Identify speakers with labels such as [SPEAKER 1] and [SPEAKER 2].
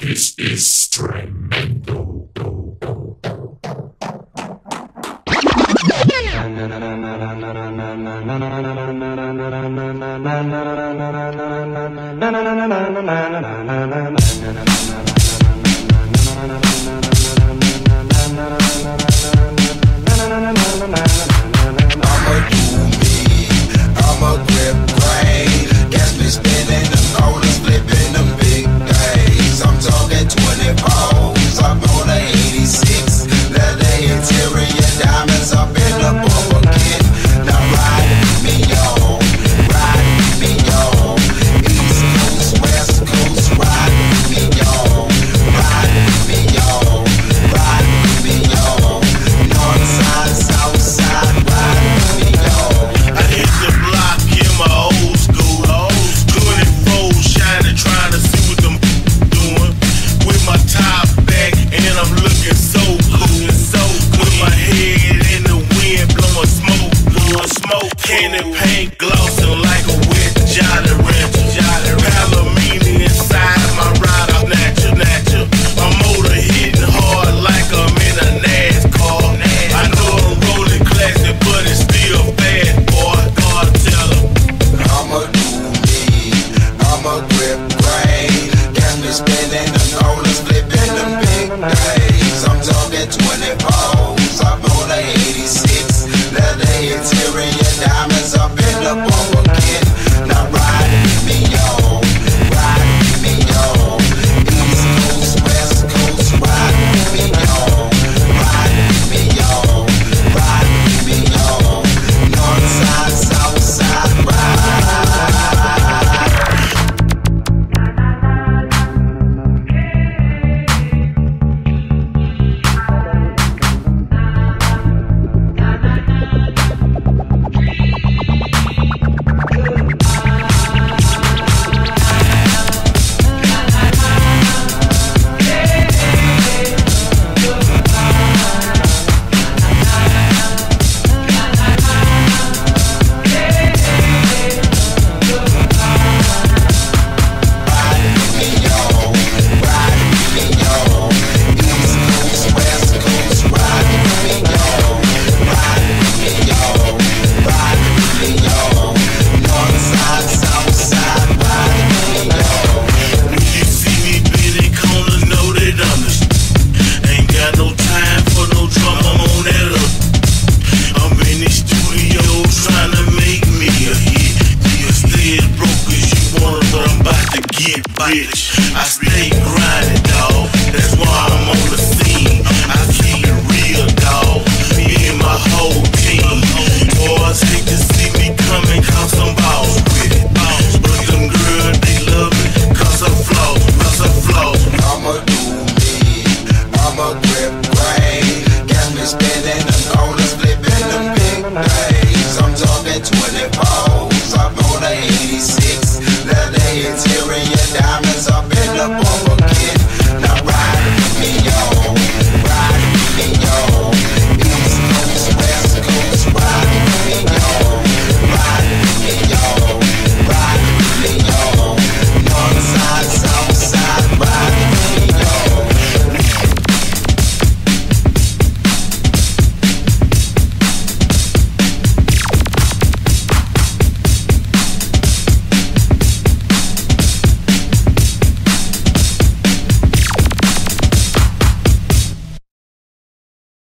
[SPEAKER 1] This is tremendo.
[SPEAKER 2] smoke. Candy paint glossing like a wet Jolly Rancher. Palomini inside my ride, I'm natural, natural. My motor hitting hard like I'm in a NASCAR. I know I'm rolling classic, but it's still fast, boy. God tell 'em.
[SPEAKER 3] I'ma do me. I'ma grip grain. Got me spinning up on
[SPEAKER 2] get broke cause you want but I'm about to get rich. I stay grinding, dog. That's why I'm on the scene.